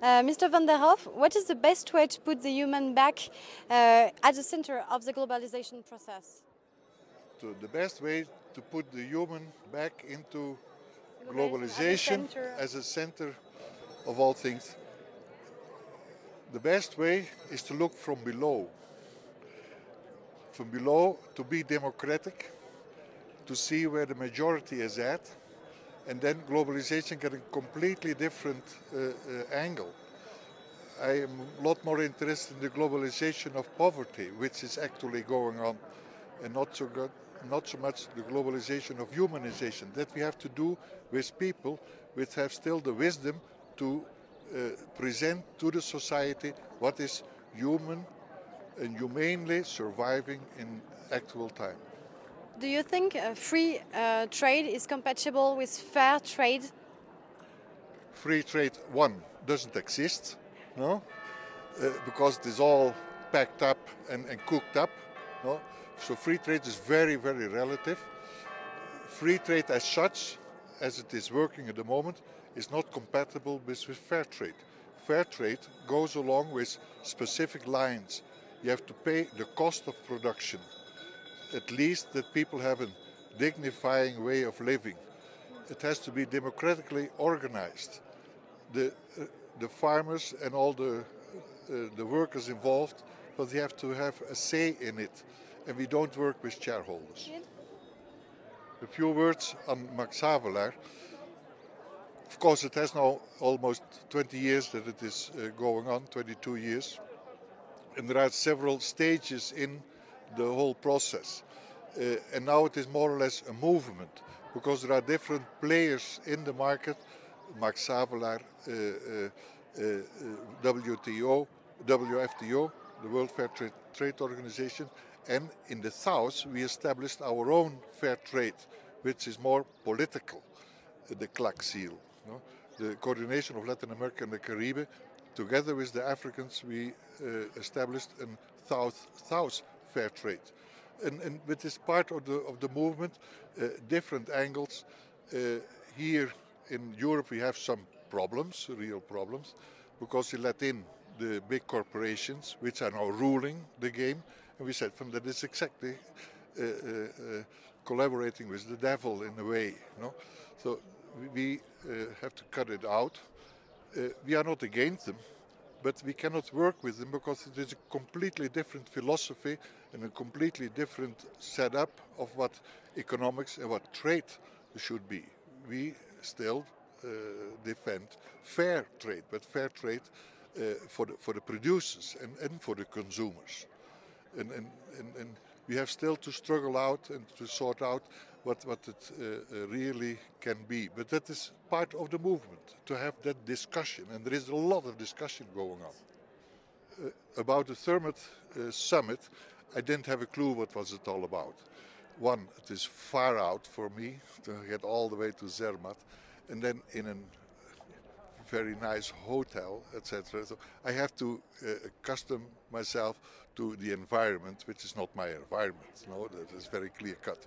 Uh, Mr. van der Hoff, what is the best way to put the human back uh, at the center of the globalization process? To the best way to put the human back into Globalization globalization as a center of all things. The best way is to look from below. From below to be democratic, to see where the majority is at, and then globalization get a completely different uh, uh, angle. I am a lot more interested in the globalization of poverty, which is actually going on, and not so good, not so much the globalization of humanization. That we have to do with people which have still the wisdom to uh, present to the society what is human and humanely surviving in actual time. Do you think free uh, trade is compatible with fair trade? free trade one doesn't exist no? Uh, because it is all packed up and, and cooked up no? So free trade is very very relative. Free trade as such as it is working at the moment is not compatible with, with fair trade. Fair trade goes along with specific lines. You have to pay the cost of production at least that people have a dignifying way of living it has to be democratically organized. The, uh, the farmers and all the, uh, the workers involved, but they have to have a say in it. And we don't work with shareholders. A few words on Max Havelaar. Of course, it has now almost 20 years that it is uh, going on, 22 years. And there are several stages in the whole process. Uh, and now it is more or less a movement because there are different players in the market. Max Havelaar, uh, uh, uh, WTO, WFTO, the World Fair Trade, Trade Organization, and in the south we established our own fair trade, which is more political, uh, the CLAC seal. The coordination of Latin America and the Caribbean, together with the Africans, we uh, established a South-South fair trade and, and with this part of the of the movement, uh, different angles. Uh, here in Europe, we have some problems, real problems, because we let in the big corporations, which are now ruling the game, and we said from that is exactly uh, uh, uh, collaborating with the devil in a way. No, so we, uh, have to cut it out. We are not against them, but we cannot work with them because it is a completely different philosophy and a completely different setup of what economics and what trade should be. We still uh, defend fair trade, but fair trade uh, for, the, for the producers and, and for the consumers. And, and, and, and we have still to struggle out and to sort out what, what it uh, uh, really can be. But that is part of the movement, to have that discussion. And there is a lot of discussion going on. Uh, about the Zermatt uh, summit, I didn't have a clue what was it all about. One, it is far out for me to get all the way to Zermatt. And then in a very nice hotel, etc. So I have to uh, accustom myself to the environment, which is not my environment. No, that is very clear cut.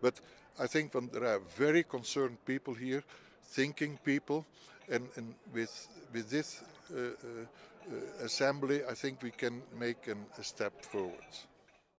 But I think when there are very concerned people here, thinking people, and, and with with this uh, uh, uh, assembly, I think we can make an, a step forward.